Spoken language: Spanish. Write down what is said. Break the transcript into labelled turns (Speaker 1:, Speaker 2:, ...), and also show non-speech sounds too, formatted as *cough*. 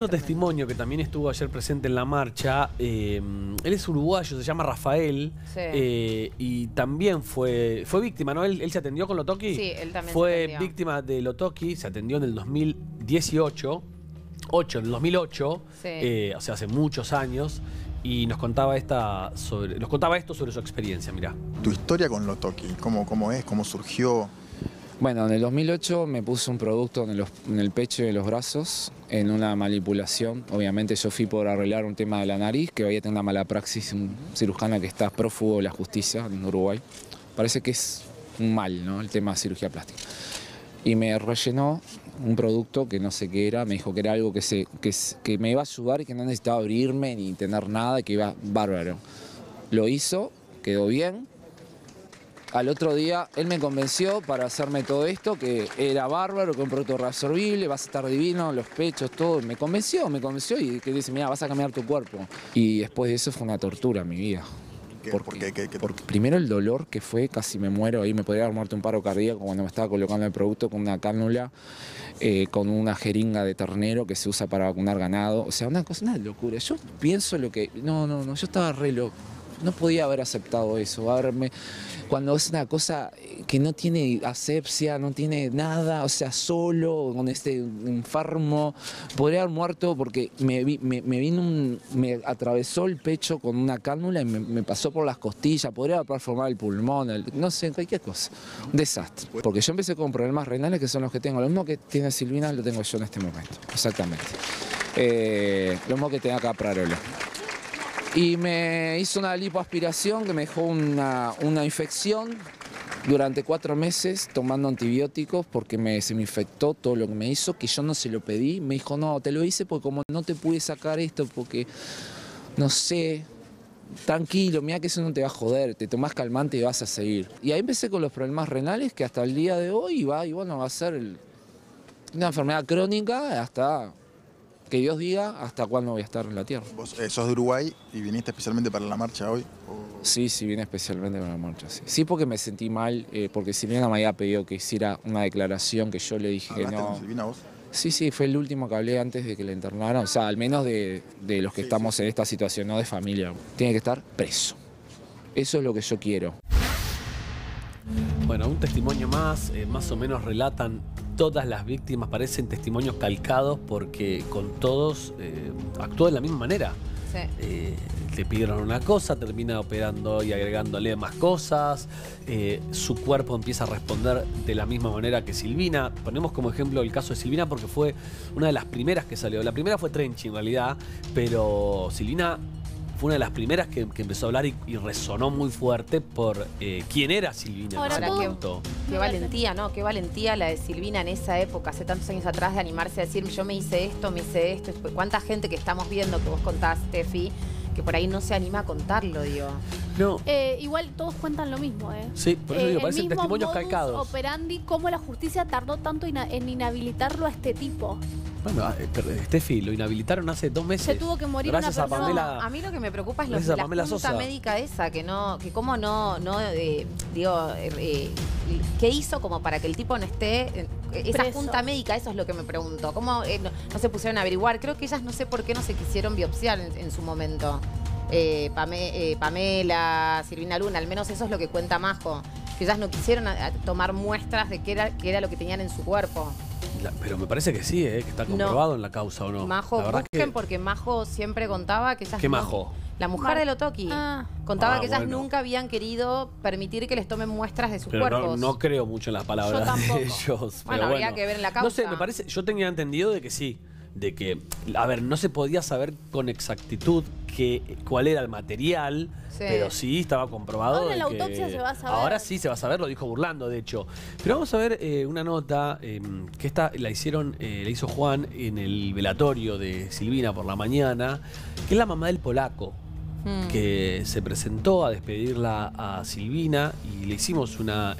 Speaker 1: Otro testimonio que también estuvo ayer presente en la marcha, eh, él es uruguayo, se llama Rafael,
Speaker 2: Sí.
Speaker 1: eh, y también fue, fue víctima, ¿no? Él, él se atendió con Lotoki.
Speaker 2: Sí, él también
Speaker 1: Fue víctima de Lotoki, se atendió en el 2018, 8, en el 2008,
Speaker 2: Sí.
Speaker 1: eh, o sea, hace muchos años, y nos contaba, esta sobre, nos contaba esto sobre su experiencia, mirá.
Speaker 3: Tu historia con Lotoki, cómo, cómo es, cómo surgió.
Speaker 4: Bueno, en el 2008 me puse un producto en, los- en el pecho y en los brazos, en una manipulación. Obviamente yo fui por arreglar un tema de la nariz, que había tenido una mala praxis, un cirujana que está prófugo de la justicia en Uruguay. Parece que es un mal, ¿no? El tema de cirugía plástica. Y me rellenó un producto que no sé qué era, me dijo que era algo que, se, que, que me iba a ayudar y que no necesitaba abrirme ni tener nada, que iba bárbaro. Lo hizo, quedó bien, al otro día él me convenció para hacerme todo esto, que era bárbaro, que un producto reabsorbible, vas a estar divino, los pechos, todo. Me convenció, me convenció y que dice, mira, vas a cambiar tu cuerpo. Y después de eso fue una tortura mi vida.
Speaker 3: ¿Qué-
Speaker 4: ¿Por
Speaker 3: por
Speaker 4: qué?
Speaker 3: qué? ¿Qué- qué-
Speaker 4: Porque primero el dolor que fue, casi me muero ahí, me podría haber muerto un paro cardíaco cuando me estaba colocando el producto con una cánula, eh, con una jeringa de ternero que se usa para vacunar ganado. O sea, una cosa, una locura. Yo pienso lo que. No, no, no, yo estaba re loco. No podía haber aceptado eso, haberme. Cuando es una cosa que no tiene asepsia, no tiene nada, o sea, solo, con este enfermo, podría haber muerto porque me, me, vino un. me atravesó el pecho con una cánula y me, pasó por las costillas, podría haber perforado el pulmón, no sé, cualquier cosa. Un desastre. Porque yo empecé con problemas renales que son los que tengo. Lo mismo que tiene Silvina lo tengo yo en este momento. Exactamente. Eh, lo mismo que tenga Caprarola. Y me hizo una lipoaspiración que me dejó una, una infección durante cuatro meses tomando antibióticos porque me, se me infectó todo lo que me hizo, que yo no se lo pedí. Me dijo, no, te lo hice porque como no te pude sacar esto, porque no sé, tranquilo, mira que eso no te va a joder, te tomás calmante y vas a seguir. Y ahí empecé con los problemas renales que hasta el día de hoy va, y bueno, va a ser una enfermedad crónica hasta que Dios diga hasta cuándo voy a estar en la tierra.
Speaker 3: Vos eh, sos de Uruguay y viniste especialmente para la marcha hoy. o-
Speaker 4: Sí, sí, vine especialmente para la marcha, sí. Sí, porque me sentí mal, eh, porque Silvina me había pedido que hiciera una declaración que yo le dije que
Speaker 3: ¿Hablaste
Speaker 4: no.
Speaker 3: con Silvina vos?
Speaker 4: Sí, sí, fue el último que hablé antes de que la internaran, o sea, al menos de, de los que
Speaker 3: Sí,
Speaker 4: estamos en esta situación, no de familia. Tiene que estar preso. Eso es lo que yo quiero.
Speaker 1: Bueno, un testimonio más, eh, más o menos relatan todas las víctimas, parecen testimonios calcados porque con todos eh, actuó de la misma manera.
Speaker 2: Sí.
Speaker 1: Eh, le pidieron una cosa, termina operando y agregándole más cosas, eh, su cuerpo empieza a responder de la misma manera que Silvina. Ponemos como ejemplo el caso de Silvina porque fue una de las primeras que salió. La primera fue Trenchy en realidad, pero Silvina fue una de las primeras que, que empezó a hablar y, y resonó muy fuerte por eh, quién era Silvina
Speaker 5: Ahora
Speaker 1: en ese
Speaker 2: todo-
Speaker 1: momento.
Speaker 2: Qué valentía, ¿no? Qué valentía la de Silvina en esa época, hace tantos años atrás, de animarse a decir, yo me hice esto, me hice esto. Cuánta gente que estamos viendo, que vos contás, Tefi, que por ahí no se anima a contarlo, digo.
Speaker 1: No,
Speaker 5: Eh, igual todos cuentan lo mismo, ¿eh?
Speaker 1: sí, por eso
Speaker 5: Eh,
Speaker 1: digo, parecen testimonios
Speaker 5: modus
Speaker 1: calcados.
Speaker 5: operandi, cómo la justicia tardó tanto ina- en inhabilitarlo a este tipo.
Speaker 1: Bueno, ah, eh, pero, Steffi, lo inhabilitaron hace dos meses.
Speaker 5: Se tuvo que morir
Speaker 1: Gracias
Speaker 5: una
Speaker 1: a
Speaker 5: persona.
Speaker 1: Pamela.
Speaker 2: A mí lo que me preocupa es lo, la
Speaker 1: Pamela
Speaker 2: junta
Speaker 1: Sosa.
Speaker 2: médica esa, que no, que cómo no, no, eh, digo, eh, eh, ¿qué hizo como para que el tipo no esté? eh, esa
Speaker 5: Preso.
Speaker 2: junta médica, eso es lo que me pregunto. ¿Cómo eh, no, no se pusieron a averiguar? Creo que ellas no sé por qué no se quisieron biopsiar en, en su momento. Eh, Pame- eh, Pamela, Silvina Luna, al menos eso es lo que cuenta Majo. Que ellas no quisieron a- a tomar muestras de qué era, qué era lo que tenían en su cuerpo.
Speaker 1: La- pero me parece que sí, eh, que está
Speaker 2: No.
Speaker 1: comprobado en la causa o no.
Speaker 2: Majo,
Speaker 1: la verdad
Speaker 2: busquen
Speaker 1: que,
Speaker 2: porque Majo siempre contaba que ellas
Speaker 1: ¿Qué
Speaker 2: no-
Speaker 1: Majo?
Speaker 2: La mujer
Speaker 5: Mar-
Speaker 2: de Lotoki.
Speaker 5: Ah.
Speaker 2: Contaba
Speaker 1: Ah,
Speaker 2: que ellas
Speaker 1: bueno.
Speaker 2: nunca habían querido permitir que les tomen muestras de sus
Speaker 1: Pero no,
Speaker 2: cuerpos.
Speaker 1: no creo mucho en las palabras
Speaker 5: Yo
Speaker 1: de *laughs* ellos.
Speaker 2: Bueno,
Speaker 1: pero
Speaker 2: habría que ver en la
Speaker 1: No sé,
Speaker 2: causa.
Speaker 1: me parece, yo tenía entendido de que sí. De que, a ver, no se podía saber con exactitud que, cuál era el material,
Speaker 2: Sí.
Speaker 1: pero sí estaba comprobado.
Speaker 5: Ahora en la
Speaker 1: que-
Speaker 5: autopsia se va a saber.
Speaker 1: Ahora sí se va a saber, lo dijo burlando, de hecho. Pero vamos a ver eh, una nota eh, que esta la hicieron, eh, la hizo Juan en el velatorio de Silvina por la mañana, que es la mamá del polaco
Speaker 2: Mm.
Speaker 1: que se presentó a despedirla a Silvina y le hicimos una